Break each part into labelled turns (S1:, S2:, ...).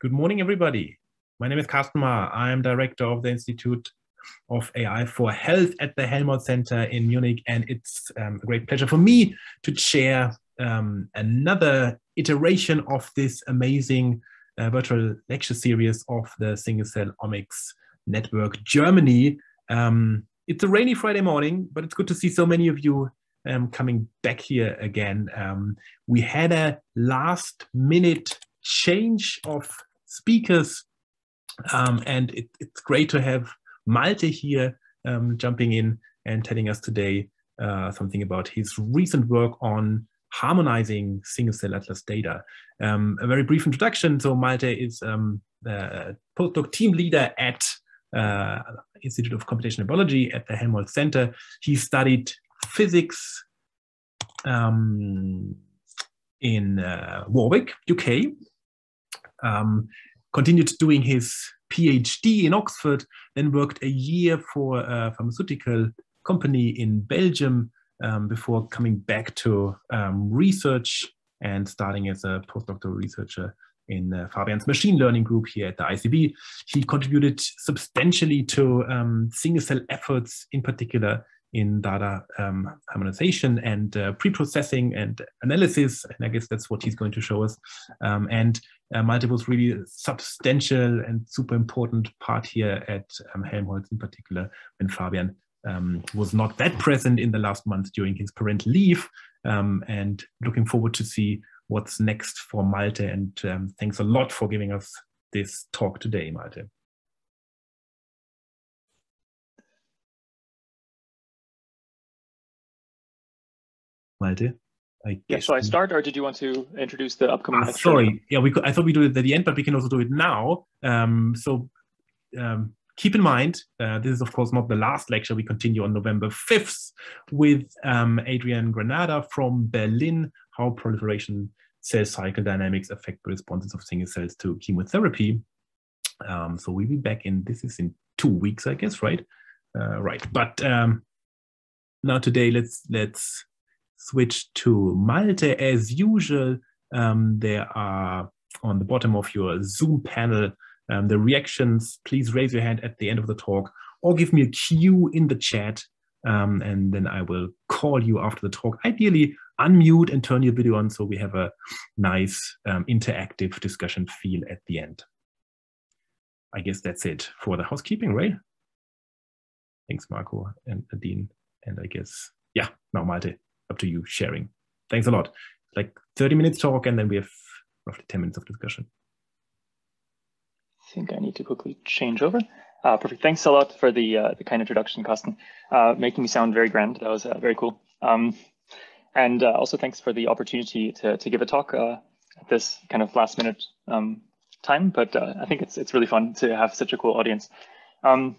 S1: Good morning, everybody. My name is Carsten Marr. I am director of the Institute of AI for Health at the Helmholtz Center in Munich, and it's um, a great pleasure for me to chair um, another iteration of this amazing uh, virtual lecture series of the Single Cell Omics Network Germany. Um, it's a rainy Friday morning, but it's good to see so many of you um, coming back here again. Um, we had a last minute change of speakers, um, and it, it's great to have Malte here um, jumping in and telling us today uh, something about his recent work on harmonizing single cell atlas data. Um, a very brief introduction. So Malte is um, postdoc team leader at uh, Institute of Computational Biology at the Helmholtz Center. He studied physics um, in uh, Warwick, UK. Um, continued doing his PhD in Oxford, then worked a year for a pharmaceutical company in Belgium um, before coming back to um, research and starting as a postdoctoral researcher in uh, Fabian's machine learning group here at the ICB. He contributed substantially to um, single cell efforts, in particular in data um, harmonization and uh, pre-processing and analysis. And I guess that's what he's going to show us. Um, and uh, was really substantial and super important part here at um, Helmholtz in particular when Fabian um, was not that present in the last month during his parental leave. Um, and looking forward to see what's next for Malte. And um, thanks a lot for giving us this talk today, Malte. Malte?
S2: I yeah, shall I start, or did you want to introduce the upcoming?
S1: Ah, sorry, yeah, we could, I thought we do it at the end, but we can also do it now. Um, so um, keep in mind, uh, this is of course not the last lecture. We continue on November 5th with um, Adrian Granada from Berlin, how proliferation cell cycle dynamics affect the responses of single cells to chemotherapy. Um, so we'll be back in, this is in two weeks, I guess, right? Uh, right, but um, now today, let's, let's switch to Malte as usual. Um, there are on the bottom of your Zoom panel um, the reactions. Please raise your hand at the end of the talk or give me a cue in the chat um, and then I will call you after the talk. Ideally, unmute and turn your video on so we have a nice um, interactive discussion feel at the end. I guess that's it for the housekeeping, right? Thanks, Marco and Nadine. And I guess, yeah, now Malte up to you sharing. Thanks a lot. Like 30 minutes talk, and then we have roughly 10 minutes of discussion.
S2: I think I need to quickly change over. Uh, perfect. Thanks a lot for the uh, the kind introduction, Carsten. Uh, making me sound very grand. That was uh, very cool. Um, and uh, also thanks for the opportunity to to give a talk uh, at this kind of last minute um, time. But I think it's it's really fun to have such a cool audience. Um,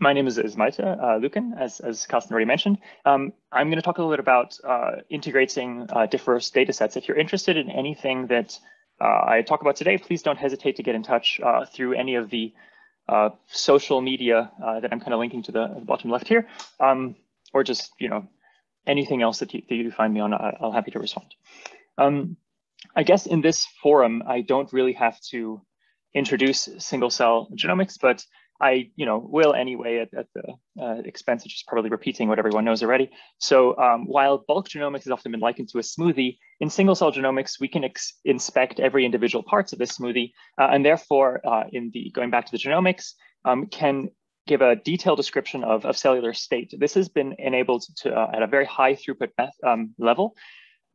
S2: my name is, is Malte uh, Luecken, as, as Carsten already mentioned. Um, I'm going to talk a little bit about uh, integrating uh, diverse data sets. If you're interested in anything that uh, I talk about today, please don't hesitate to get in touch uh, through any of the uh, social media that I'm kind of linking to the, the bottom left here, um, or just you know anything else that you, that you find me on, I, will happy to respond. Um, I guess in this forum, I don't really have to introduce single cell genomics, but I, you know, will anyway at, at the uh, expense of just probably repeating what everyone knows already. So um, while bulk genomics has often been likened to a smoothie, in single cell genomics, we can inspect every individual parts of this smoothie. Uh, and therefore, uh, in the going back to the genomics, um, can give a detailed description of, of cellular state. This has been enabled to uh, at a very high throughput um, level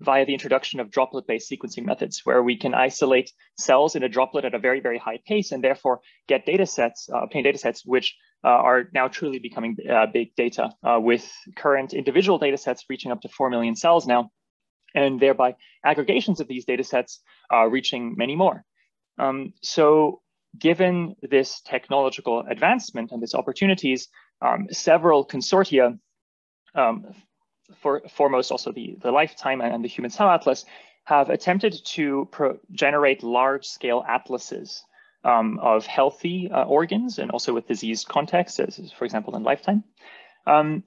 S2: via the introduction of droplet-based sequencing methods, where we can isolate cells in a droplet at a very, very high pace and therefore get data sets, uh, obtain data sets, which uh, are now truly becoming uh, big data uh, with current individual data sets reaching up to 4 million cells now, and thereby aggregations of these data sets uh, reaching many more. Um, so given this technological advancement and these opportunities, um, several consortia um, for, foremost also the, the lifetime and the human cell atlas have attempted to generate large scale atlases um, of healthy uh, organs and also with diseased contexts, as, for example, in lifetime. Um,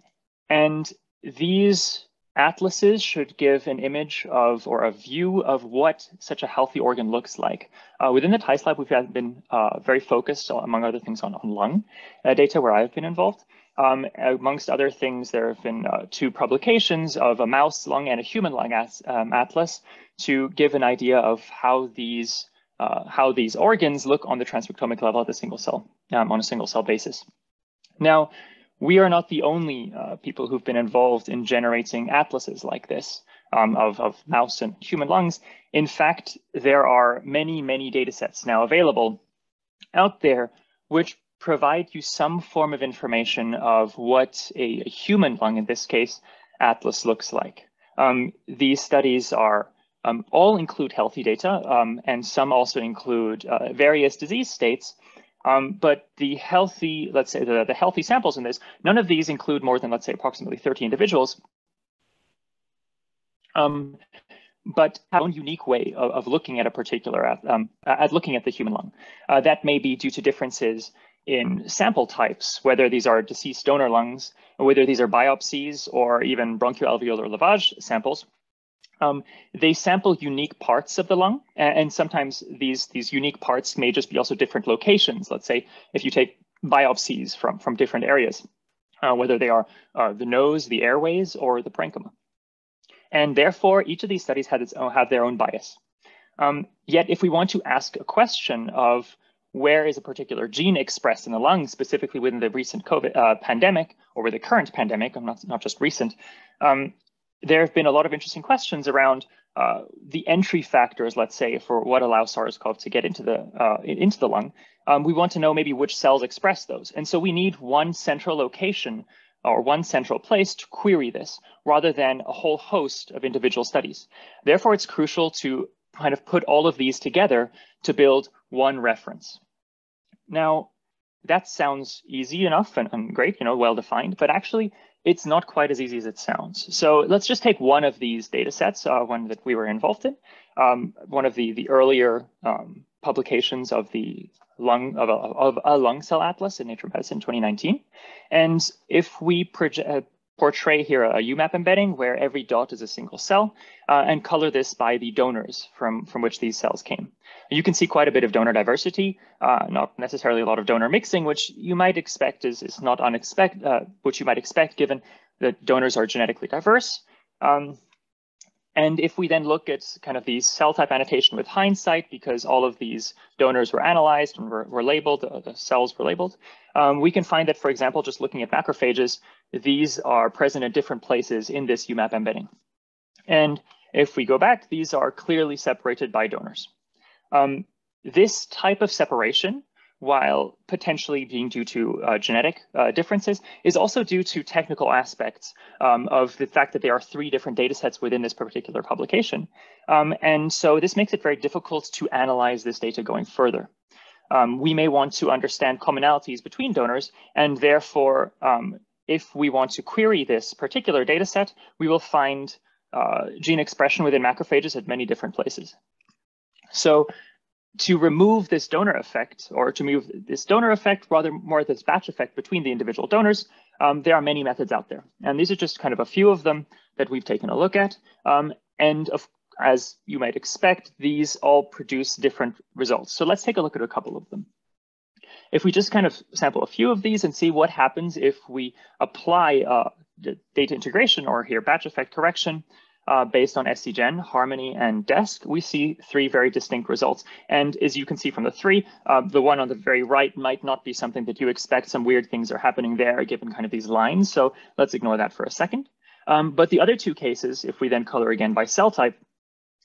S2: and these atlases should give an image of or a view of what such a healthy organ looks like. Uh, within the Theis lab, we've been uh, very focused, among other things, on, on lung uh, data where I've been involved. Um, amongst other things, there have been uh, two publications of a mouse lung and a human lung as, um, atlas to give an idea of how these uh, how these organs look on the transcriptomic level at the single cell um, on a single cell basis. Now, we are not the only uh, people who've been involved in generating atlases like this um, of, of mouse and human lungs. In fact, there are many, many data sets now available out there which provide you some form of information of what a, a human lung, in this case, atlas looks like. Um, these studies are um, all include healthy data, um, and some also include uh, various disease states. Um, but the healthy, let's say the, the healthy samples in this, none of these include more than, let's say, approximately 30 individuals. Um, but have own unique way of, of looking at a particular, um, at looking at the human lung. Uh, that may be due to differences in sample types, whether these are deceased donor lungs, or whether these are biopsies or even bronchoalveolar lavage samples. Um, they sample unique parts of the lung, and, sometimes these, these unique parts may just be also different locations. Let's say if you take biopsies from, from different areas, uh, whether they are uh, the nose, the airways, or the parenchyma. And therefore, each of these studies had its own, have their own bias. Um, yet, if we want to ask a question of where is a particular gene expressed in the lung, specifically within the recent COVID uh, pandemic or with the current pandemic, not, not just recent, um, there have been a lot of interesting questions around uh, the entry factors, let's say, for what allows SARS-CoV to get into the uh, into the lung. Um, we want to know maybe which cells express those, and so we need one central location or one central place to query this, rather than a whole host of individual studies. Therefore, it's crucial to kind of put all of these together to build one reference. Now, that sounds easy enough and, and great, you know, well defined, but actually it's not quite as easy as it sounds. So let's just take one of these data sets, uh, one that we were involved in, um, one of the, the earlier um, publications of the lung of a, of a, lung cell atlas in Nature Medicine 2019. And if we project, uh, portray here a UMAP embedding where every dot is a single cell uh, and color this by the donors from, from which these cells came. You can see quite a bit of donor diversity, uh, not necessarily a lot of donor mixing, which you might expect is, is not unexpected, uh, which you might expect given that donors are genetically diverse. Um, and if we then look at kind of the cell type annotation with hindsight, because all of these donors were analyzed and were, were labeled, uh, the cells were labeled, um, we can find that, for example, just looking at macrophages, these are present at different places in this UMAP embedding. And if we go back, these are clearly separated by donors. Um, this type of separation, while potentially being due to uh, genetic uh, differences, is also due to technical aspects um, of the fact that there are three different data sets within this particular publication. Um, and so this makes it very difficult to analyze this data going further. Um, we may want to understand commonalities between donors, and therefore, um, if we want to query this particular data set, we will find uh, gene expression within macrophages at many different places. So to remove this donor effect or to move this donor effect, rather more this batch effect between the individual donors, um, there are many methods out there. And these are just kind of a few of them that we've taken a look at. Um, and of, as you might expect, these all produce different results. So let's take a look at a couple of them. If we just kind of sample a few of these and see what happens if we apply uh, data integration or here batch effect correction uh, based on SCGen, Harmony, and DESC, we see three very distinct results. And as you can see from the three, uh, the one on the very right might not be something that you expect. Some weird things are happening there given kind of these lines. So let's ignore that for a second. Um, but the other two cases, if we then color again by cell type,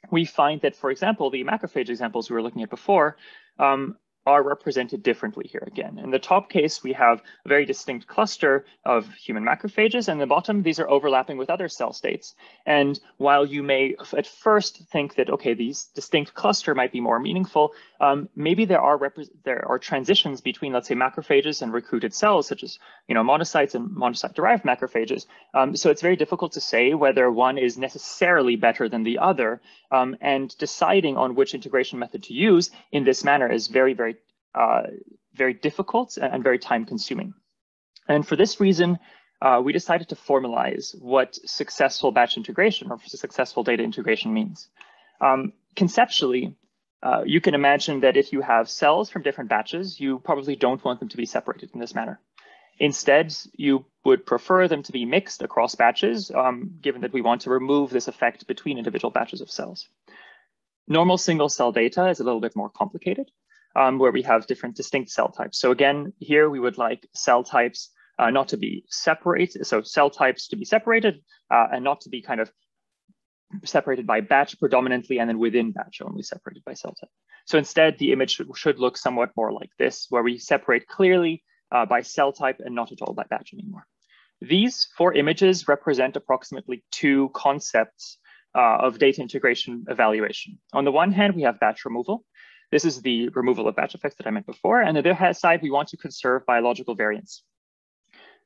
S2: we find that, for example, the macrophage examples we were looking at before, um, are represented differently here again. In the top case, we have a very distinct cluster of human macrophages, and the bottom, these are overlapping with other cell states. And while you may at first think that, okay, these distinct cluster might be more meaningful, um, maybe there are there are transitions between, let's say, macrophages and recruited cells, such as, you know, monocytes and monocyte-derived macrophages. Um, so it's very difficult to say whether one is necessarily better than the other, um, and deciding on which integration method to use in this manner is very, very uh, very difficult and very time consuming. And for this reason, uh, we decided to formalize what successful batch integration or successful data integration means. Um, conceptually, uh, you can imagine that if you have cells from different batches, you probably don't want them to be separated in this manner. Instead, you would prefer them to be mixed across batches, um, given that we want to remove this effect between individual batches of cells. Normal single cell data is a little bit more complicated, um, where we have different distinct cell types. So again, here we would like cell types uh, not to be separated, so cell types to be separated uh, and not to be kind of separated by batch predominantly and then within batch only separated by cell type. So instead, the image should, look somewhat more like this, where we separate clearly uh, by cell type and not at all by batch anymore. These four images represent approximately two concepts uh, of data integration evaluation. On the one hand, we have batch removal. This is the removal of batch effects that I meant before. And on the other side, we want to conserve biological variance.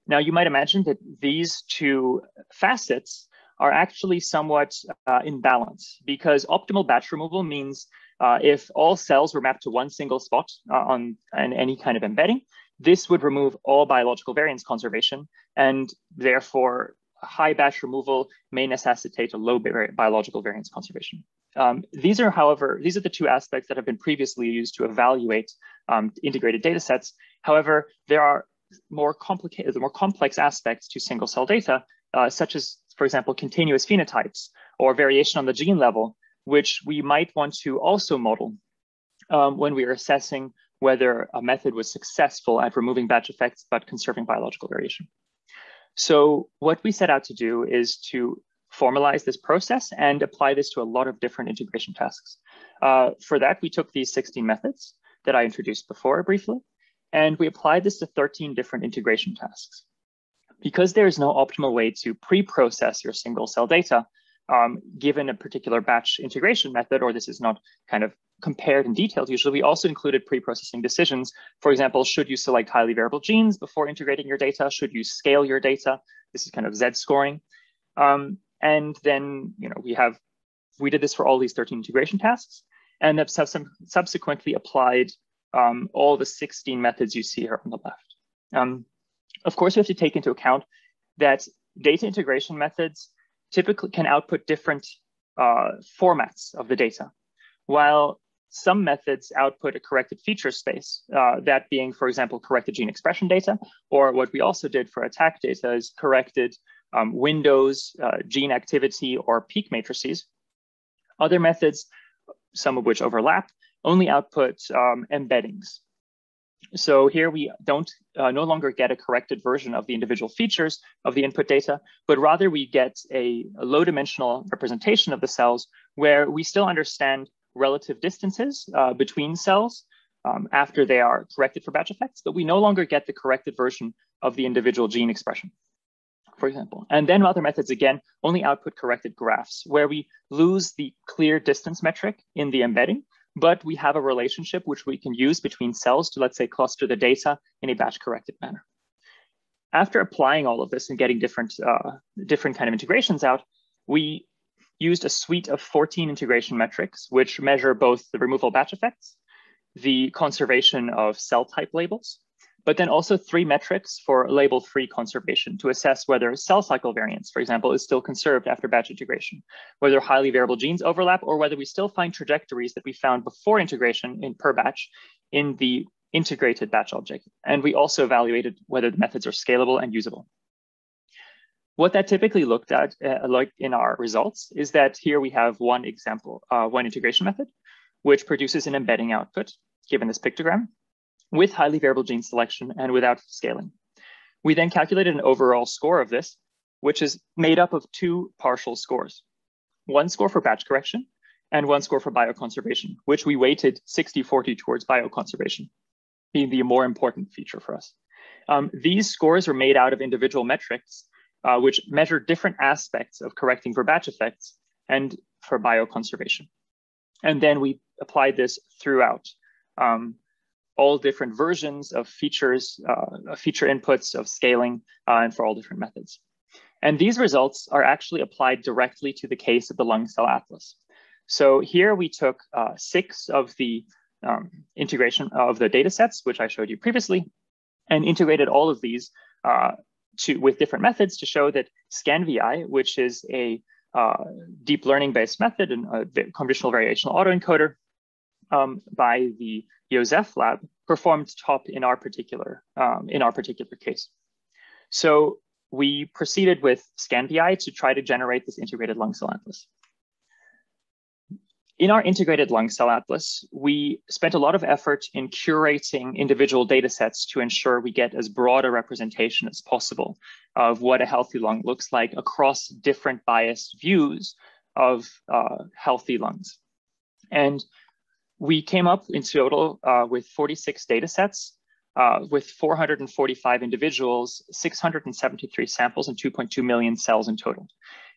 S2: Now, you might imagine that these two facets are actually somewhat uh, in balance because optimal batch removal means uh, if all cells were mapped to one single spot uh, on, on any kind of embedding, this would remove all biological variance conservation and therefore high batch removal may necessitate a low biological variance conservation. Um, these are, however, these are the two aspects that have been previously used to evaluate um, integrated data sets. However, there are more complicated, more complex aspects to single cell data, uh, such as, for example, continuous phenotypes or variation on the gene level, which we might want to also model um, when we are assessing whether a method was successful at removing batch effects but conserving biological variation. So what we set out to do is to formalize this process and apply this to a lot of different integration tasks. Uh, for that, we took these 16 methods that I introduced before briefly, and we applied this to 13 different integration tasks. Because there is no optimal way to pre-process your single cell data, um, given a particular batch integration method, or this is not kind of compared in detail, usually we also included pre-processing decisions. For example, should you select highly variable genes before integrating your data? Should you scale your data? This is kind of Z scoring. Um, and then, you know, we have, we did this for all these 13 integration tasks and have sub subsequently applied um, all the 16 methods you see here on the left. Um, of course, we have to take into account that data integration methods typically can output different uh, formats of the data. While some methods output a corrected feature space, uh, that being, for example, corrected gene expression data, or what we also did for ATAC data is corrected um, windows, uh, gene activity, or peak matrices. Other methods, some of which overlap, only output um, embeddings. So here we don't uh, no longer get a corrected version of the individual features of the input data, but rather we get a, a low dimensional representation of the cells where we still understand relative distances uh, between cells um, after they are corrected for batch effects, but we no longer get the corrected version of the individual gene expression, for example. And then other methods, again, only output corrected graphs where we lose the clear distance metric in the embedding, but we have a relationship which we can use between cells to, let's say, cluster the data in a batch corrected manner. After applying all of this and getting different, uh, different kind of integrations out, we used a suite of 14 integration metrics, which measure both the removal batch effects, the conservation of cell type labels, but then also three metrics for label-free conservation to assess whether cell cycle variance, for example, is still conserved after batch integration, whether highly variable genes overlap, or whether we still find trajectories that we found before integration in per batch in the integrated batch object. And we also evaluated whether the methods are scalable and usable. What that typically looked at, uh, like in our results, is that here we have one example, uh, one integration method, which produces an embedding output, given this pictogram, with highly variable gene selection and without scaling. We then calculated an overall score of this, which is made up of two partial scores, one score for batch correction and one score for bioconservation, which we weighted 60-40 towards bioconservation, being the more important feature for us. Um, these scores are made out of individual metrics uh, which measure different aspects of correcting for batch effects and for bioconservation. And then we applied this throughout um, all different versions of features, uh, feature inputs of scaling, uh, and for all different methods. And these results are actually applied directly to the case of the lung cell atlas. So here we took uh, six of the um, integration of the data sets, which I showed you previously, and integrated all of these uh, to with different methods to show that ScanVI, which is a uh, deep learning based method and a conditional variational autoencoder um, by the Yosef lab, performed top in our particular um, in our particular case. So we proceeded with ScanVI to try to generate this integrated lung cell atlas. In our integrated lung cell atlas, we spent a lot of effort in curating individual data sets to ensure we get as broad a representation as possible of what a healthy lung looks like across different biased views of uh, healthy lungs. And we came up in total uh, with 46 data sets uh, with 445 individuals, 673 samples, and 2.2 million cells in total.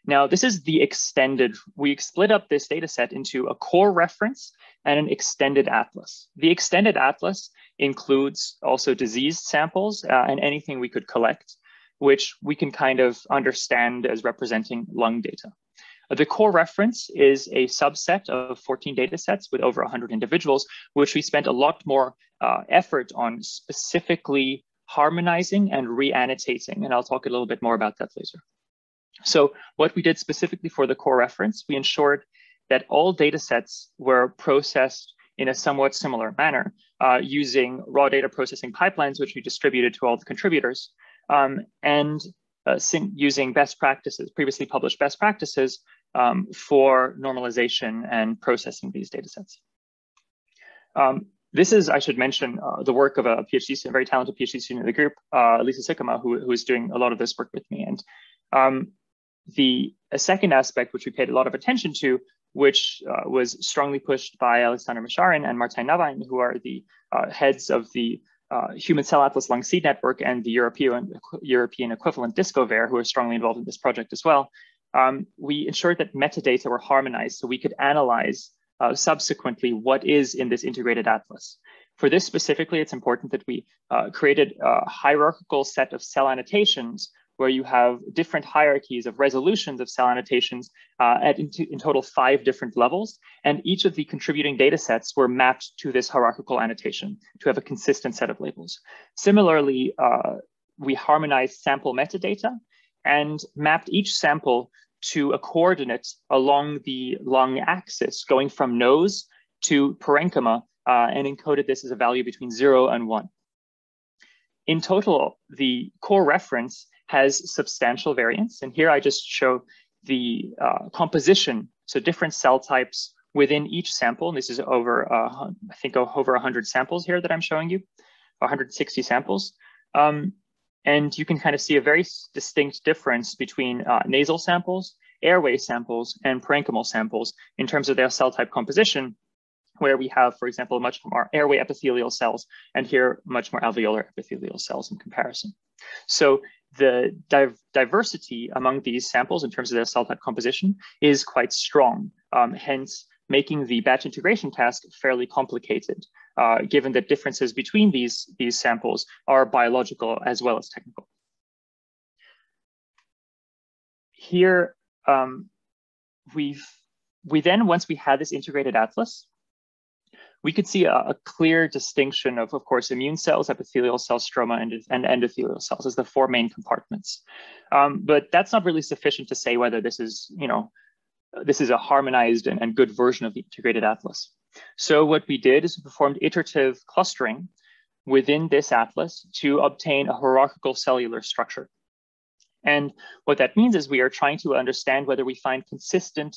S2: Now, this is the extended, we split up this data set into a core reference and an extended atlas. The extended atlas includes also diseased samples uh, and anything we could collect, which we can kind of understand as representing lung data. The core reference is a subset of 14 data sets with over 100 individuals, which we spent a lot more uh, effort on specifically harmonizing and re-annotating. And I'll talk a little bit more about that later. So what we did specifically for the core reference, we ensured that all data sets were processed in a somewhat similar manner uh, using raw data processing pipelines, which we distributed to all the contributors, um, and uh, using best practices, previously published best practices um, for normalization and processing these data sets. Um, this is, I should mention, uh, the work of a PhD student, a very talented PhD student in the group, uh, Lisa Sikkema, who, who is doing a lot of this work with me. And um, the second aspect, which we paid a lot of attention to, which uh, was strongly pushed by Alexander Misharin and Martijn Nawijn, who are the uh, heads of the uh, Human Cell Atlas Lung Seed Network and the European, European equivalent discovAIR, who are strongly involved in this project as well, um, we ensured that metadata were harmonized so we could analyze uh, subsequently what is in this integrated atlas. For this specifically, it's important that we uh, created a hierarchical set of cell annotations where you have different hierarchies of resolutions of cell annotations uh, at in, in, total five different levels. And each of the contributing data sets were mapped to this hierarchical annotation to have a consistent set of labels. Similarly, uh, we harmonized sample metadata and mapped each sample to a coordinate along the lung axis, going from nose to parenchyma, uh, and encoded this as a value between zero and one. In total, the core reference has substantial variance. And here I just show the uh, composition, so different cell types within each sample. And this is over, uh, I think over 100 samples here that I'm showing you, 160 samples. Um, and you can kind of see a very distinct difference between uh, nasal samples, airway samples, and parenchymal samples in terms of their cell type composition, where we have, for example, much more airway epithelial cells, and here much more alveolar epithelial cells in comparison. So the div diversity among these samples in terms of their cell type composition is quite strong, um, hence making the batch integration task fairly complicated, uh, given that differences between these, these samples are biological as well as technical. Here, um, we've, we then, once we had this integrated atlas, we could see a, a, clear distinction of, of course, immune cells, epithelial cells, stroma, and, and endothelial cells as the four main compartments. Um, but that's not really sufficient to say whether this is, you know, this is a harmonized and, and good version of the integrated atlas. So what we did is we performed iterative clustering within this atlas to obtain a hierarchical cellular structure. And what that means is we are trying to understand whether we find consistent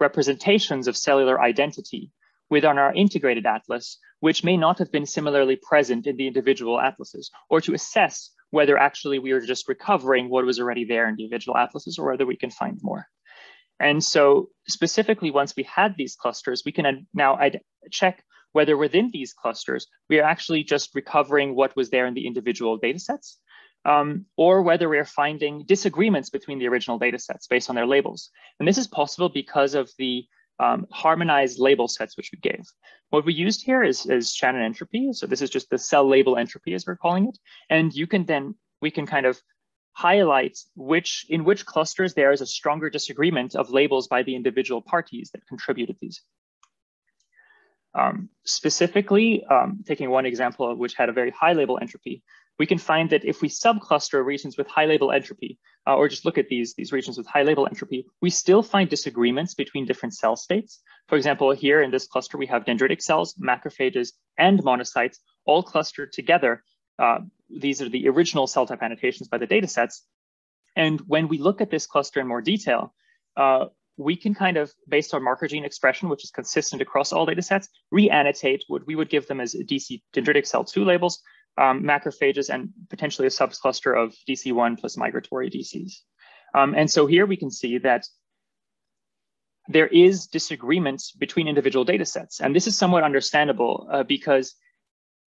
S2: representations of cellular identity within our integrated atlas, which may not have been similarly present in the individual atlases, or to assess whether actually we are just recovering what was already there in the individual atlases or whether we can find more. And so specifically, once we had these clusters, we can now check whether within these clusters, we are actually just recovering what was there in the individual data sets, um, or whether we are finding disagreements between the original data sets based on their labels. And this is possible because of the um, harmonized label sets which we gave. What we used here is, is Shannon entropy. So this is just the cell label entropy as we're calling it. And you can then, we can kind of highlight which, in which clusters there is a stronger disagreement of labels by the individual parties that contributed these. Um, specifically, um, taking one example which had a very high label entropy, we can find that if we subcluster regions with high label entropy, uh, or just look at these, these regions with high label entropy, we still find disagreements between different cell states. For example, here in this cluster, we have dendritic cells, macrophages, and monocytes all clustered together. Uh, these are the original cell type annotations by the data sets. And when we look at this cluster in more detail, uh, we can kind of, based on marker gene expression, which is consistent across all data sets, re-annotate what we would give them as DC dendritic cell 2 labels, um, macrophages, and potentially a subcluster of DC1 plus migratory DCs. Um, and so here we can see that there is disagreement between individual data sets. And this is somewhat understandable uh, because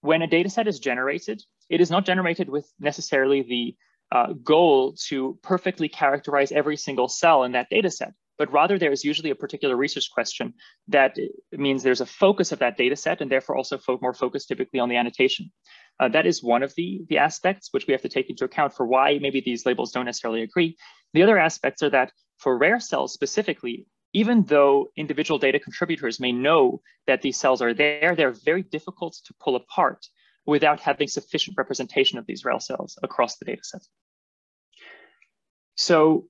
S2: when a data set is generated, it is not generated with necessarily the uh, goal to perfectly characterize every single cell in that data set but rather there is usually a particular research question that means there's a focus of that data set and therefore also fo more focus typically on the annotation. Uh, that is one of the, the aspects which we have to take into account for why maybe these labels don't necessarily agree. The other aspects are that for rare cells specifically, even though individual data contributors may know that these cells are there, they're very difficult to pull apart without having sufficient representation of these rare cells across the data set. So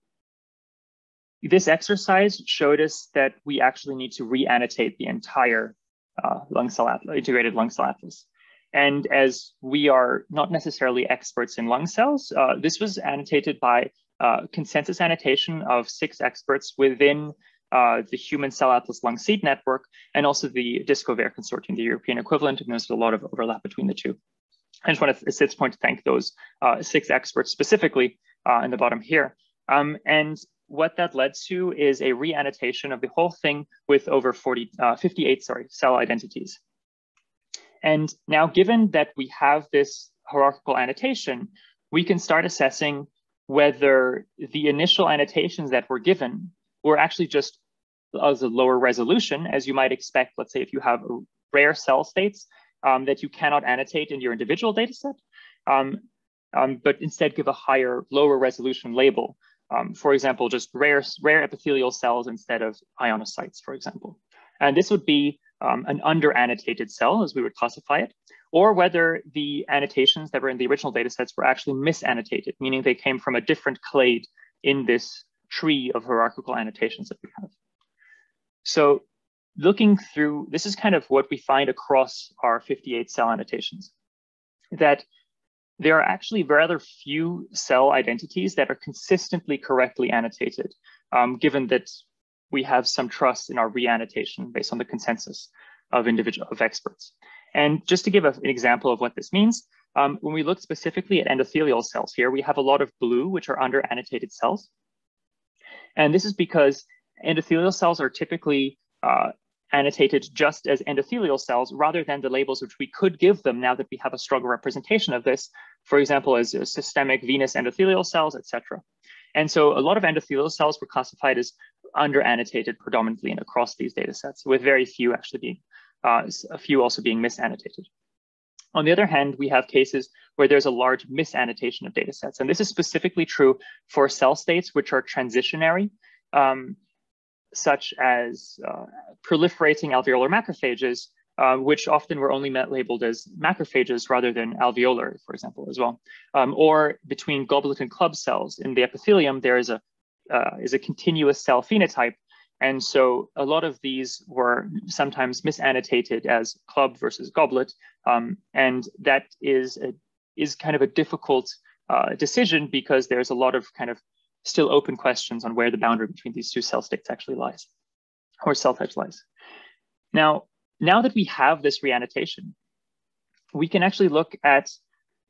S2: this exercise showed us that we actually need to re-annotate the entire uh, lung cell atlas, integrated lung cell atlas. And as we are not necessarily experts in lung cells, uh, this was annotated by uh, consensus annotation of six experts within uh, the Human Cell Atlas Lung Seed Network, and also the discovAIR Consortium, the European equivalent, and there's a lot of overlap between the two. I just want to, at this point, to thank those uh, six experts specifically uh, in the bottom here. Um, and what that led to is a re-annotation of the whole thing with over 40, uh, 58 sorry, cell identities. And now given that we have this hierarchical annotation, we can start assessing whether the initial annotations that were given were actually just as a lower resolution, as you might expect, let's say if you have rare cell states um, that you cannot annotate in your individual data set, um, um, but instead give a higher, lower resolution label um, for example, just rare, rare epithelial cells instead of ionocytes, for example. And this would be um, an under-annotated cell, as we would classify it, or whether the annotations that were in the original data sets were actually misannotated, meaning they came from a different clade in this tree of hierarchical annotations that we have. So looking through, this is kind of what we find across our 58 cell annotations, that there are actually rather few cell identities that are consistently correctly annotated, um, given that we have some trust in our reannotation based on the consensus of individual of experts. And just to give a, an example of what this means, um, when we look specifically at endothelial cells here, we have a lot of blue, which are under annotated cells. And this is because endothelial cells are typically uh, annotated just as endothelial cells rather than the labels which we could give them now that we have a stronger representation of this, for example, as systemic venous endothelial cells, etc. And so a lot of endothelial cells were classified as under annotated predominantly and across these data sets, with very few actually being, uh, a few also being misannotated. On the other hand, we have cases where there's a large misannotation of data sets. And this is specifically true for cell states which are transitionary. Um, such as uh, proliferating alveolar macrophages, uh, which often were only labeled as macrophages rather than alveolar, for example, as well. Um, or between goblet and club cells in the epithelium, there is a uh, is a continuous cell phenotype. And so a lot of these were sometimes misannotated as club versus goblet. Um, and that is a, is kind of a difficult uh, decision because there's a lot of kind of still open questions on where the boundary between these two cell states actually lies, or cell types lies. Now, now that we have this reannotation, we can actually look at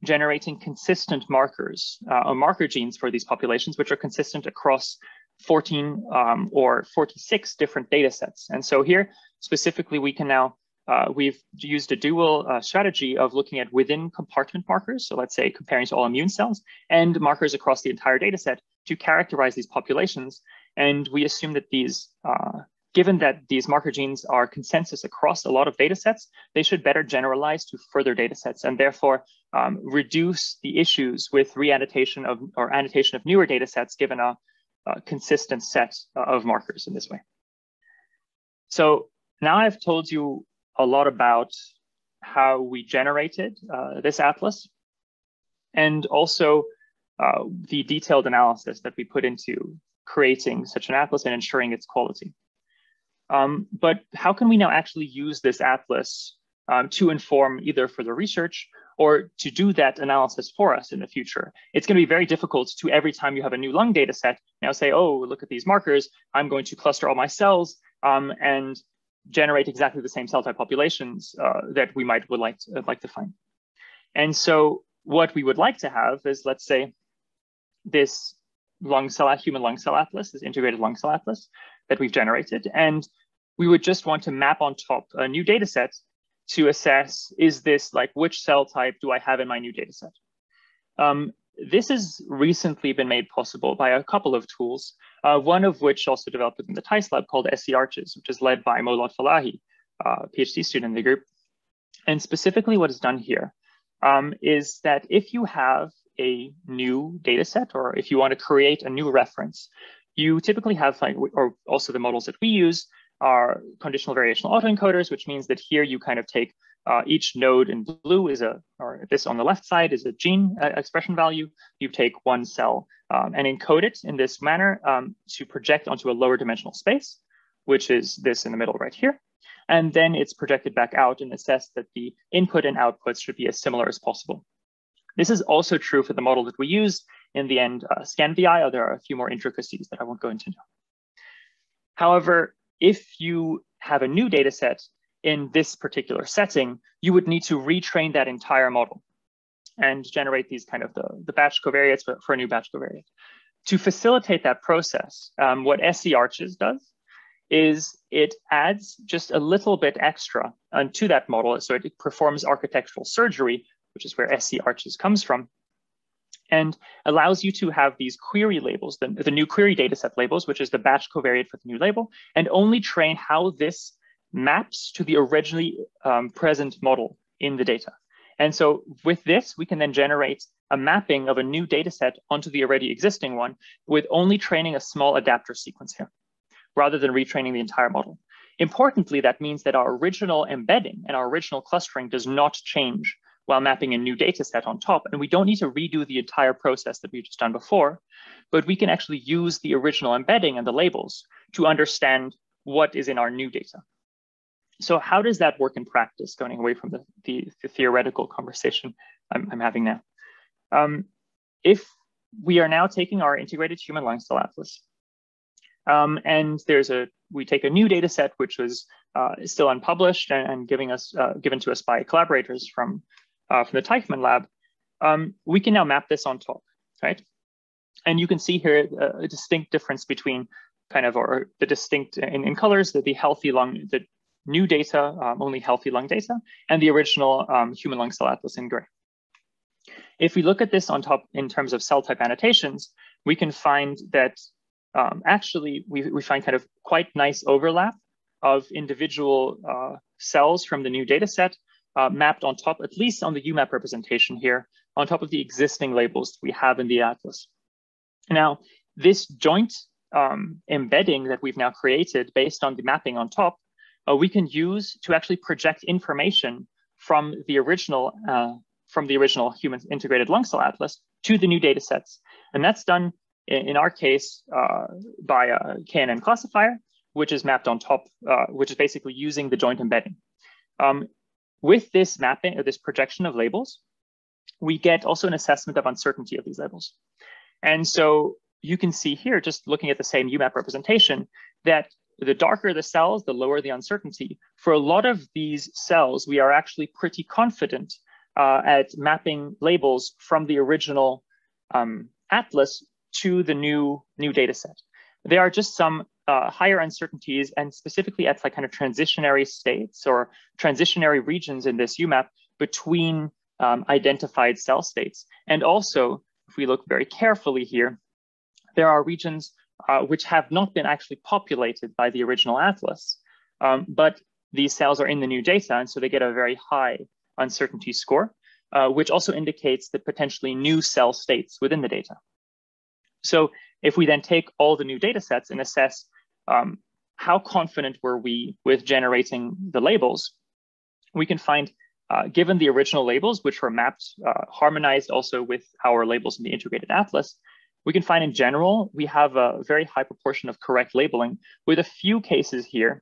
S2: generating consistent markers uh, or marker genes for these populations, which are consistent across 14 um, or 46 different data sets. And so here, specifically, we can now uh, we've used a dual uh, strategy of looking at within compartment markers. So let's say comparing to all immune cells and markers across the entire data set to characterize these populations. And we assume that these, uh, given that these marker genes are consensus across a lot of data sets, they should better generalize to further data sets and therefore um, reduce the issues with reannotation of or annotation of newer data sets given a, a consistent set of markers in this way. So now I've told you a lot about how we generated uh, this atlas and also uh, the detailed analysis that we put into creating such an atlas and ensuring its quality. Um, but how can we now actually use this atlas um, to inform either for the research or to do that analysis for us in the future. It's going to be very difficult to every time you have a new lung data set, now say, oh, look at these markers, I'm going to cluster all my cells um, and generate exactly the same cell type populations uh, that we might would like to, uh, like to find. And so what we would like to have is, let's say, this lung cell, human lung cell atlas, this integrated lung cell atlas that we've generated. And we would just want to map on top a new data set to assess, is this like, which cell type do I have in my new data set? Um, this has recently been made possible by a couple of tools, uh, one of which also developed within the Theis lab called SC-Arches, which is led by Mo Lotfollahi, uh, PhD student in the group. And specifically what is done here um, is that if you have a new data set or if you want to create a new reference, you typically have, like, or also the models that we use, are conditional variational autoencoders, which means that here you kind of take uh, each node in blue is a, or this on the left side is a gene uh, expression value. You take one cell um, and encode it in this manner um, to project onto a lower dimensional space, which is this in the middle right here. And then it's projected back out and assessed that the input and outputs should be as similar as possible. This is also true for the model that we use in the end, uh, ScanVI. There are a few more intricacies that I won't go into now. However, if you have a new data set in this particular setting, you would need to retrain that entire model and generate these kind of the, the batch covariates for, a new batch covariate. To facilitate that process, um, what SC-Arches does is it adds just a little bit extra to that model. So it performs architectural surgery, which is where SC-Arches comes from, and allows you to have these query labels, the, the new query dataset labels, which is the batch covariate for the new label, and only train how this maps to the originally um, present model in the data. And so with this, we can then generate a mapping of a new dataset onto the already existing one with only training a small adapter sequence here, rather than retraining the entire model. Importantly, that means that our original embedding and our original clustering does not change while mapping a new data set on top. And we don't need to redo the entire process that we've just done before, but we can actually use the original embedding and the labels to understand what is in our new data. So how does that work in practice, going away from the, the, the theoretical conversation I'm, I'm having now? Um, if we are now taking our integrated human lung cell atlas, um, and there's a we take a new data set which was uh, still unpublished and, and giving us uh, given to us by collaborators from uh, from the Teichmann lab, um, we can now map this on top, right? And you can see here a, uh, a distinct difference between kind of, or the distinct in, in colors, the, the healthy lung, the new data, um, only healthy lung data, and the original um, human lung cell atlas in gray. If we look at this on top in terms of cell type annotations, we can find that um, actually we, we find kind of quite nice overlap of individual uh, cells from the new data set uh, mapped on top, at least on the UMAP representation here, on top of the existing labels we have in the atlas. Now, this joint um, embedding that we've now created based on the mapping on top, uh, we can use to actually project information from the original uh, from the original human integrated lung cell atlas to the new data sets. And that's done in, in our case uh, by a KNN classifier, which is mapped on top, uh, which is basically using the joint embedding. Um, with this mapping or this projection of labels, we get also an assessment of uncertainty of these labels. And so you can see here, just looking at the same UMAP representation, that the darker the cells, the lower the uncertainty. For a lot of these cells, we are actually pretty confident uh, at mapping labels from the original um, atlas to the new, new data set. There are just some uh, higher uncertainties and specifically at like kind of transitionary states or transitionary regions in this UMAP between um, identified cell states. And also, if we look very carefully here, there are regions uh, which have not been actually populated by the original atlas, um, but these cells are in the new data, and so they get a very high uncertainty score, uh, which also indicates that potentially new cell states within the data. So if we then take all the new data sets and assess um, how confident were we with generating the labels, we can find, uh, given the original labels, which were mapped, uh, harmonized also with our labels in the integrated atlas, we can find in general, we have a very high proportion of correct labeling with a few cases here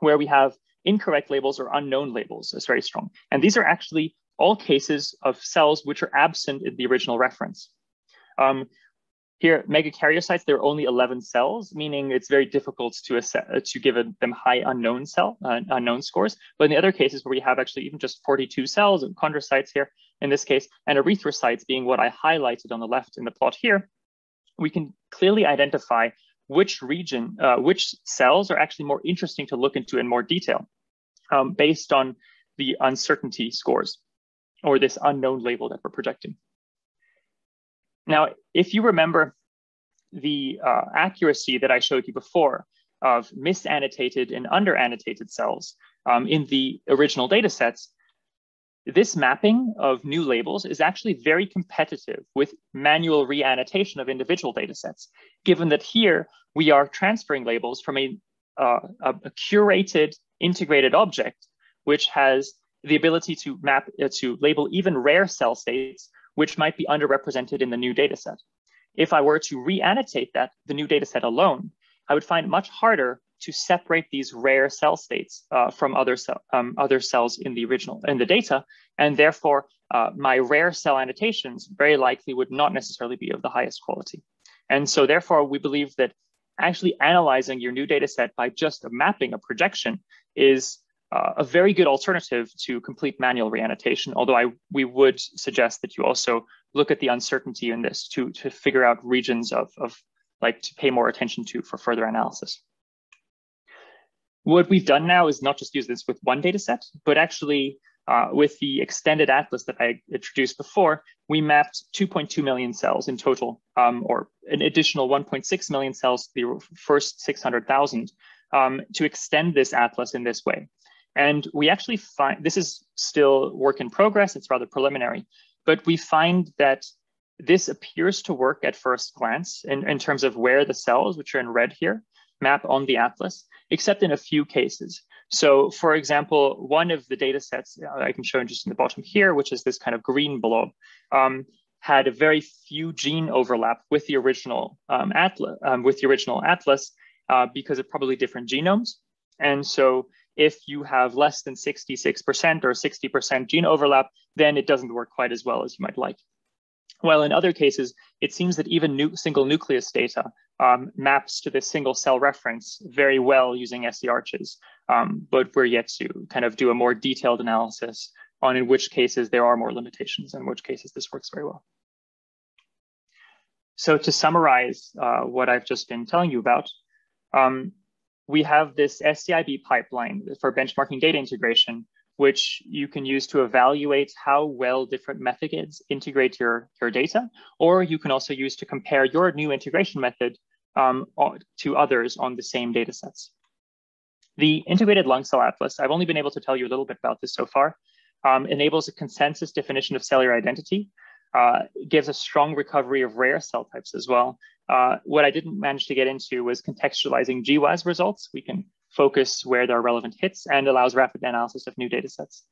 S2: where we have incorrect labels or unknown labels is very strong. And these are actually all cases of cells which are absent in the original reference. Um, here, megakaryocytes, there are only 11 cells, meaning it's very difficult to assess, to give a, them high unknown cell, uh, unknown scores. But in the other cases where we have actually even just 42 cells and chondrocytes here, in this case, and erythrocytes being what I highlighted on the left in the plot here, we can clearly identify which region, uh, which cells are actually more interesting to look into in more detail um, based on the uncertainty scores or this unknown label that we're projecting. Now, if you remember the uh, accuracy that I showed you before of misannotated and underannotated cells um, in the original data sets, this mapping of new labels is actually very competitive with manual reannotation of individual data sets, given that here we are transferring labels from a, uh, a, curated integrated object, which has the ability to map uh, to label even rare cell states, which might be underrepresented in the new data set. If I were to reannotate that, the new data set alone, I would find much harder to separate these rare cell states uh, from other, um, other cells in the original, in the data. And therefore, uh, my rare cell annotations very likely would not necessarily be of the highest quality. And so therefore, we believe that actually analyzing your new data set by just a mapping a projection is uh, a very good alternative to complete manual reannotation, although I, we would suggest that you also look at the uncertainty in this to, to figure out regions of, of like to pay more attention to for further analysis. What we've done now is not just use this with one data set, but actually uh, with the extended atlas that I introduced before, we mapped 2.2 million cells in total, um, or an additional 1.6 million cells the first 600,000 um, to extend this atlas in this way. And we actually find, this is still work in progress, it's rather preliminary, but we find that this appears to work at first glance in, in terms of where the cells, which are in red here, map on the atlas, except in a few cases. So for example, one of the data sets uh, I can show just in the bottom here, which is this kind of green blob, um, had a very few gene overlap with the original um, atlas, um, with the original atlas uh, because of probably different genomes. And so if you have less than 66% or 60% gene overlap, then it doesn't work quite as well as you might like. While in other cases, it seems that even nu single nucleus data um, maps to this single cell reference very well using SCArches, um, but we're yet to kind of do a more detailed analysis on in which cases there are more limitations and which cases this works very well. So to summarize uh, what I've just been telling you about, um, we have this SCIB pipeline for benchmarking data integration, which you can use to evaluate how well different methods integrate your, your data, or you can also use to compare your new integration method um, to others on the same data sets. The integrated lung cell atlas, I've only been able to tell you a little bit about this so far, um, enables a consensus definition of cellular identity, uh, gives a strong recovery of rare cell types as well, uh, what I didn't manage to get into was contextualizing GWAS results. We can focus where there are relevant hits and allows rapid analysis of new data sets.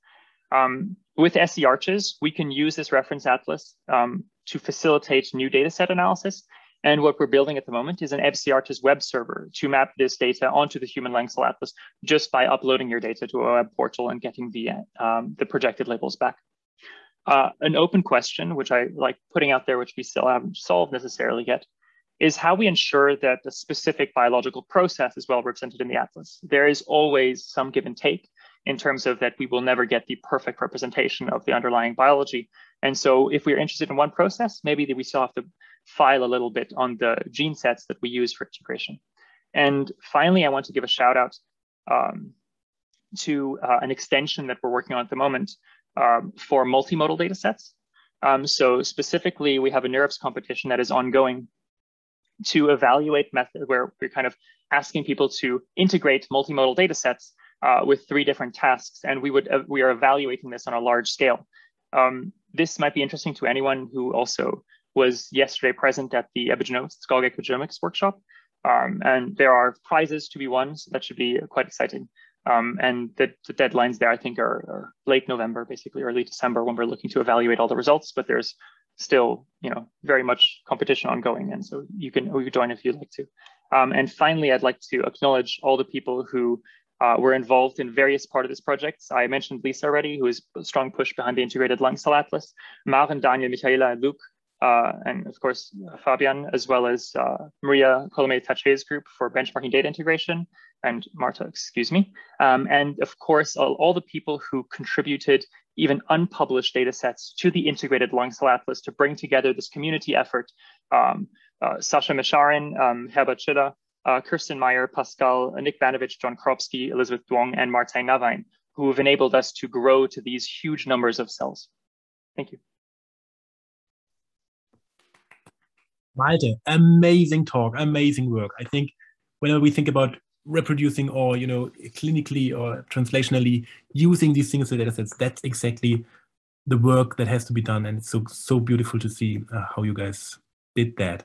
S2: Um, with SCArches, we can use this reference atlas um, to facilitate new data set analysis. And what we're building at the moment is an SCArches web server to map this data onto the Human Lung Cell Atlas just by uploading your data to a web portal and getting the, um, the projected labels back. Uh, an open question, which I like putting out there, which we still haven't solved necessarily yet, is how we ensure that the specific biological process is well represented in the atlas. There is always some give and take in terms of that we will never get the perfect representation of the underlying biology. And so if we're interested in one process, maybe we still have to file a little bit on the gene sets that we use for integration. And finally, I want to give a shout out um, to uh, an extension that we're working on at the moment um, for multimodal data sets. Um, so specifically, we have a NeurIPS competition that is ongoing to evaluate method where we're kind of asking people to integrate multimodal data sets uh, with three different tasks. And we would uh, we are evaluating this on a large scale. Um, this might be interesting to anyone who also was yesterday present at the epigenomics, Skullgecko Genomics workshop. Um, and there are prizes to be won, so that should be quite exciting. Um, and the, the, deadlines there, I think, are, are, late November, basically early December, when we're looking to evaluate all the results. But there's still, you know, very much competition ongoing, and so you can you join if you'd like to. Um, and finally, I'd like to acknowledge all the people who uh, were involved in various part of this project. I mentioned Lisa already, who is a strong push behind the integrated lung cell atlas. Maren, Daniel, Michaela, and Luke uh, and of course Fabian, as well as uh, Maria Colomé Tatché's group for benchmarking data integration, and Marta, excuse me. Um, and of course, all, all, the people who contributed even unpublished data sets to the integrated lung cell atlas to bring together this community effort. Um, uh, Sasha Misharin, um, Herbert Schiller, uh, Kerstin Meyer, Pascal, Nick Banovich, John Kropski, Elizabeth Duong, and Martijn Nawijn, who have enabled us to grow to these huge numbers of cells. Thank you.
S1: Malte, amazing talk, amazing work. I think whenever we think about reproducing or you know clinically or translationally using these single cell data sets, that's exactly the work that has to be done, and it's so so beautiful to see uh, how you guys did that.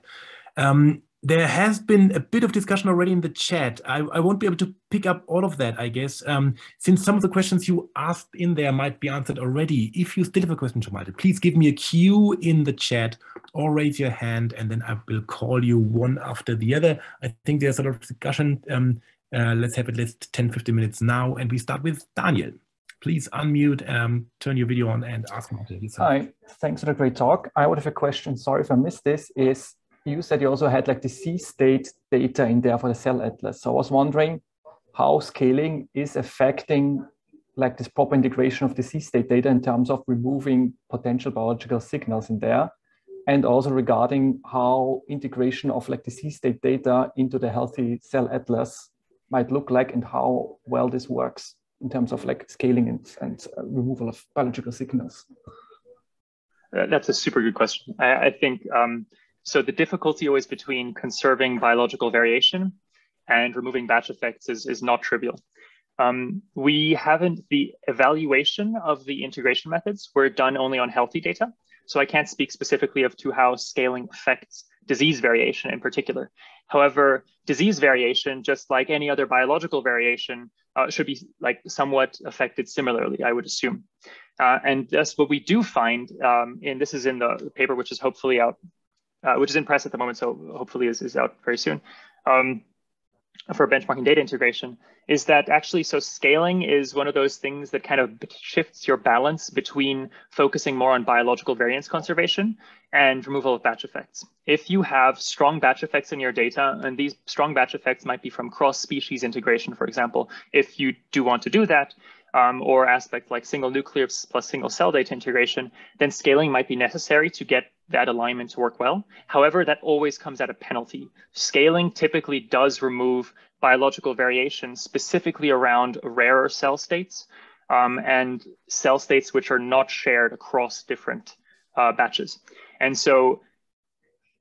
S1: Um, there has been a bit of discussion already in the chat. I, I won't be able to pick up all of that, I guess, um, since some of the questions you asked in there might be answered already. If you still have a question to Malte, please give me a cue in the chat or raise your hand, and then I will call you one after the other. I think there's a lot of discussion. Um, uh, let's have at least 10, 15 minutes now, and we start with Daniel. Please unmute, um, turn your video on, and ask Malte.
S3: Hi, thanks for the great talk. I would have a question. Sorry if I missed this. Is you said you also had like the C state data in there for the cell atlas. So I was wondering how scaling is affecting like this proper integration of the C state data in terms of removing potential biological signals in there. And also regarding how integration of like the C state data into the healthy cell atlas might look like and how well this works in terms of like scaling and, and uh, removal of biological signals.
S2: That's a super good question. I, I think um, so the difficulty always between conserving biological variation and removing batch effects is, is not trivial. Um, we haven't, the evaluation of the integration methods were done only on healthy data. So I can't speak specifically of to how scaling affects disease variation in particular. However, disease variation, just like any other biological variation, uh, should be like somewhat affected similarly, I would assume. Uh, and that's what we do find, um, and this is in the paper, which is hopefully out uh, which is in press at the moment, so hopefully is, is out very soon, um, for benchmarking data integration, is that actually, so scaling is one of those things that kind of shifts your balance between focusing more on biological variance conservation and removal of batch effects. If you have strong batch effects in your data, and these strong batch effects might be from cross-species integration, for example, if you do want to do that, um, or aspects like single nuclear plus single cell data integration, then scaling might be necessary to get that alignment to work well. However, that always comes at a penalty. Scaling typically does remove biological variation specifically around rarer cell states um, and cell states which are not shared across different uh, batches. And so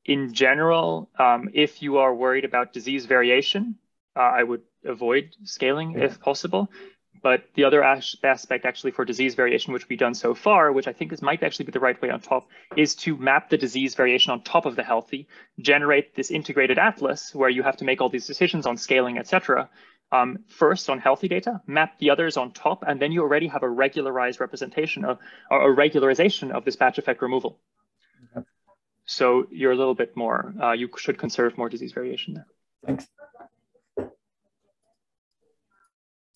S2: in general, um, if you are worried about disease variation, uh, I would avoid scaling yeah. if possible. But the other as aspect actually for disease variation, which we've done so far, which I think is might actually be the right way on top, is to map the disease variation on top of the healthy, generate this integrated atlas where you have to make all these decisions on scaling, etc. Um, first on healthy data, map the others on top, and then you already have a regularized representation of, or a regularization of this batch effect removal. Okay. So you're a little bit more, uh, you should conserve more disease variation there.
S3: Thanks.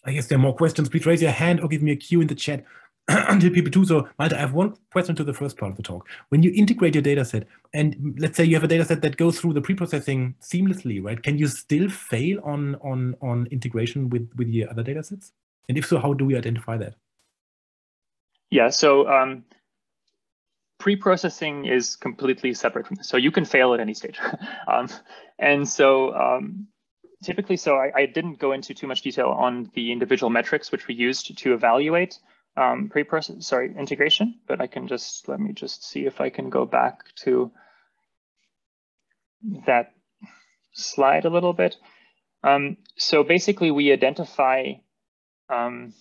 S1: I guess there are more questions. Please raise your hand or give me a cue in the chat until people do so. Malte, I have one question to the first part of the talk. When you integrate your data set, and let's say you have a data set that goes through the pre-processing seamlessly, right? Can you still fail on, on, on integration with, with your other data sets? And if so, how do we identify that?
S2: Yeah, so um, pre-processing is completely separate from this. So you can fail at any stage. um, and so um, typically, so I, I, didn't go into too much detail on the individual metrics which we used to evaluate um, pre-process, sorry, integration, but I can just, let me just see if I can go back to that slide a little bit. Um, so basically we identify um,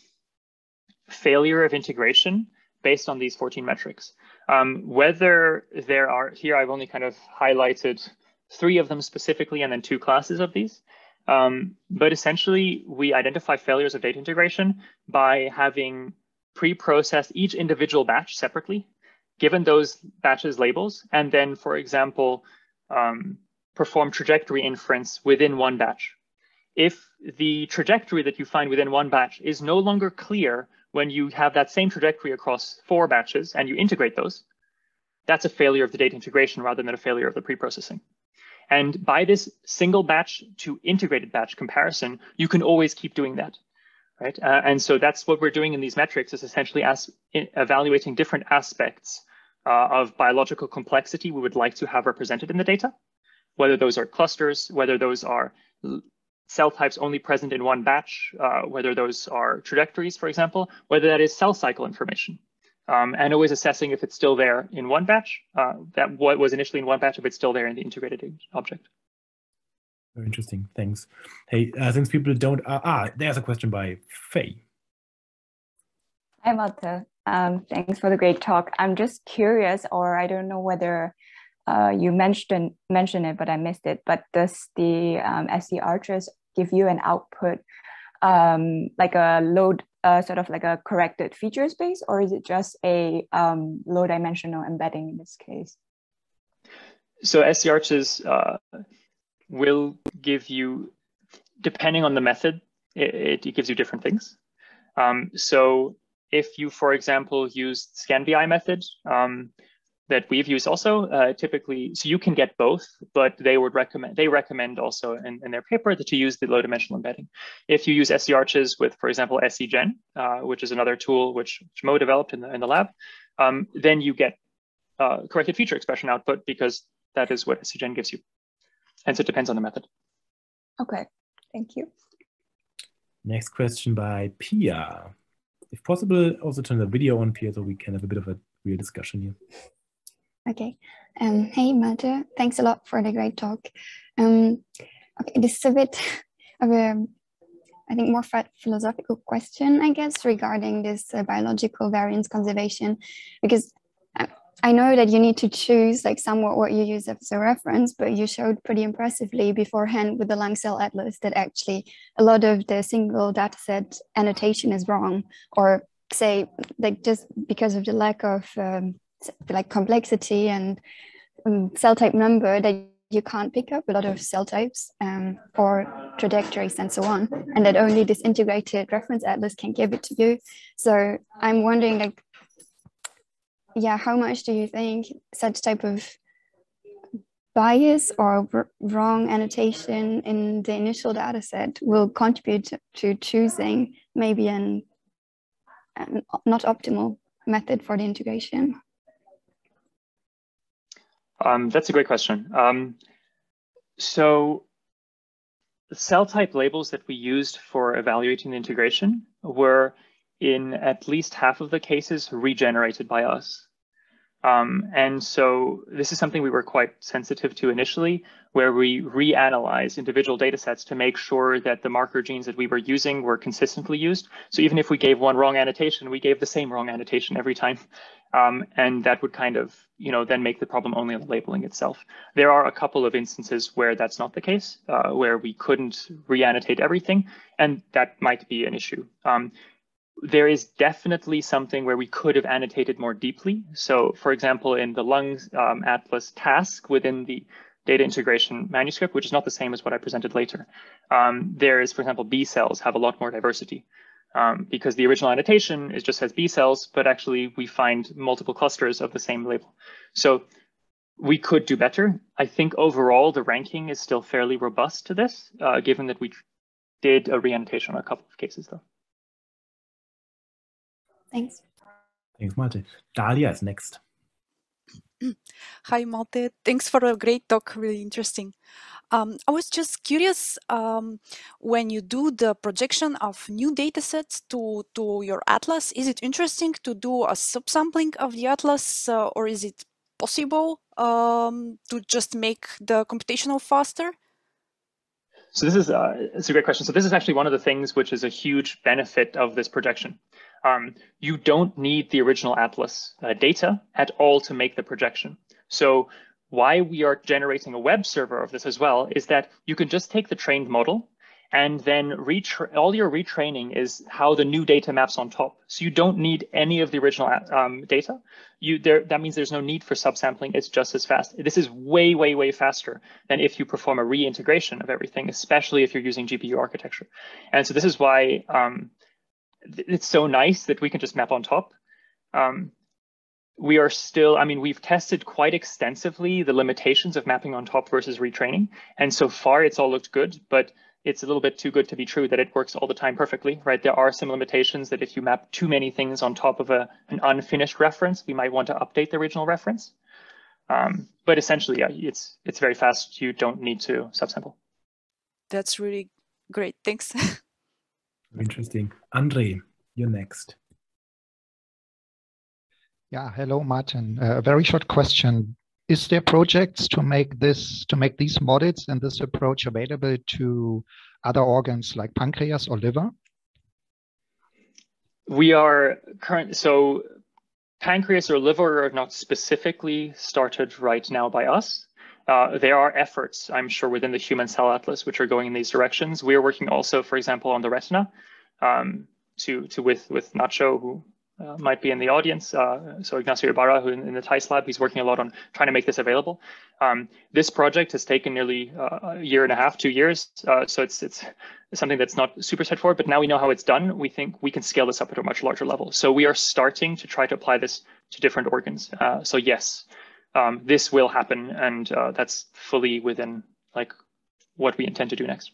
S2: failure of integration based on these 14 metrics. Um, whether there are, here I've only kind of highlighted three of them specifically and then two classes of these. Um, but essentially, we identify failures of data integration by having pre-processed each individual batch separately, given those batches labels, and then, for example, um, perform trajectory inference within one batch. If the trajectory that you find within one batch is no longer clear when you have that same trajectory across four batches and you integrate those, that's a failure of the data integration rather than a failure of the pre-processing. And by this single batch to integrated batch comparison, you can always keep doing that, right? Uh, and so that's what we're doing in these metrics is essentially as evaluating different aspects uh, of biological complexity we would like to have represented in the data, whether those are clusters, whether those are cell types only present in one batch, uh, whether those are trajectories, for example, whether that is cell cycle information. Um, and always assessing if it's still there in one batch, uh, that what was initially in one batch, if it's still there in the integrated object.
S1: Very interesting. Thanks. Hey, uh, since people don't, uh, ah, there's a question by Faye.
S4: Hi, Malte. Um, thanks for the great talk. I'm just curious, or I don't know whether uh, you mentioned mentioned it, but I missed it. But does the um, SCArches give you an output um, like a load, sort of like a corrected feature space, or is it just a um, low dimensional embedding in this case?
S2: So SCArches uh, will give you, depending on the method, it, it gives you different things. Um, so if you, for example, use scANVI method, um, that we've used also uh, typically so you can get both but they would recommend they recommend also in, in their paper that you use the low dimensional embedding. If you use SCArches with for example scGen uh, which is another tool which, which mo developed in the, in the lab um, then you get uh, corrected feature expression output because that is what scGen gives you. And so it depends on the method.
S4: Okay. Thank you.
S1: Next question by pia. If possible also turn the video on pia so we can have a bit of a real discussion here
S5: Okay. Um, hey, Malte. Thanks a lot for the great talk. Um, okay, this is a bit of a, I think, more philosophical question, I guess, regarding this uh, biological variance conservation, because I, know that you need to choose like somewhat what you use as a reference, but you showed pretty impressively beforehand with the lung cell atlas that actually a lot of the single dataset annotation is wrong, or say like just because of the lack of um, like complexity and um, cell type number that you can't pick up a lot of cell types um, or trajectories and so on, and that only this integrated reference atlas can give it to you. So I'm wondering, like, yeah, how much do you think such type of bias or wrong annotation in the initial data set will contribute to choosing maybe an, an not optimal method for the integration?
S2: Um, that's a great question. Um, so cell type labels that we used for evaluating the integration were in at least half of the cases regenerated by us. Um, and so this is something we were quite sensitive to initially, where we reanalyze individual data sets to make sure that the marker genes that we were using were consistently used. So even if we gave one wrong annotation, we gave the same wrong annotation every time. Um, and that would kind of, you know, then make the problem only on the labeling itself. There are a couple of instances where that's not the case, uh, where we couldn't reannotate everything, and that might be an issue. Um, there is definitely something where we could have annotated more deeply. So for example, in the lungs um, atlas task within the data integration manuscript, which is not the same as what I presented later, um, there is, for example, B cells have a lot more diversity. Um, because the original annotation is just has B cells, but actually we find multiple clusters of the same label. So we could do better. I think overall the ranking is still fairly robust to this, uh, given that we did a reannotation on a couple of cases though.
S5: Thanks.
S1: Thanks, Malte. Dalia is next.
S6: Hi, Malte. Thanks for a great talk. Really interesting. Um, I was just curious um, when you do the projection of new datasets to, to your atlas, is it interesting to do a subsampling of the atlas uh, or is it possible um, to just make the computational faster?
S2: So this is uh, it's a great question. So this is actually one of the things which is a huge benefit of this projection um, you don't need the original Atlas uh, data at all to make the projection. So why we are generating a web server of this as well is that you can just take the trained model and then all your retraining is how the new data maps on top. So you don't need any of the original um, data. You there that means there's no need for subsampling. It's just as fast. This is way, way, way faster than if you perform a reintegration of everything, especially if you're using GPU architecture. And so this is why um, it's so nice that we can just map on top. Um, we are still, I mean, we've tested quite extensively the limitations of mapping on top versus retraining. And so far it's all looked good, but it's a little bit too good to be true that it works all the time perfectly, right? There are some limitations that if you map too many things on top of a, an unfinished reference, we might want to update the original reference. Um, but essentially, yeah, it's it's very fast. You don't need to subsample.
S6: That's really great. Thanks.
S1: Interesting. Andre, you're next.
S7: Yeah, hello, Martin. Uh, a very short question is there projects to make this to make these models and this approach available to other organs like pancreas or liver?
S2: We are current so pancreas or liver are not specifically started right now by us. Uh, there are efforts, I'm sure, within the Human Cell Atlas, which are going in these directions. We are working also, for example, on the retina, um, to to with with Nacho, who uh, might be in the audience. Uh, so Ignacio Ibarra, who in, in, the Theis lab, he's working a lot on trying to make this available. Um, this project has taken nearly uh, a year and a half, two years. Uh, so it's it's something that's not super straightforward, but now we know how it's done. We think we can scale this up at a much larger level. So we are starting to try to apply this to different organs. Uh, so yes, um, this will happen, and uh, that's fully within like what we intend to do next.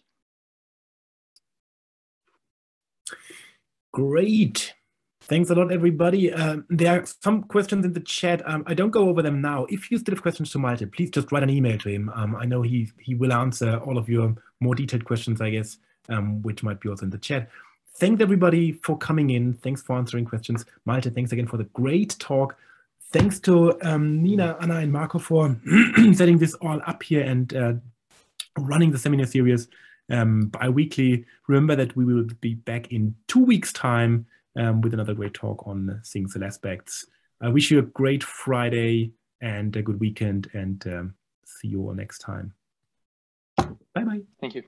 S1: Great. Thanks a lot, everybody. Um, there are some questions in the chat. Um, I don't go over them now. If you still have questions to Malte, please just write an email to him. Um, I know he he will answer all of your more detailed questions, I guess, um, which might be also in the chat. Thanks, everybody, for coming in. Thanks for answering questions. Malte, thanks again for the great talk. Thanks to um, Nina, Anna, and Marco for setting this all up here and uh, running the seminar series um, bi-weekly. Remember that we will be back in two weeks' time um, with another great talk on single aspects. I wish you a great Friday and a good weekend and um, see you all next time. Bye bye.
S2: Thank you.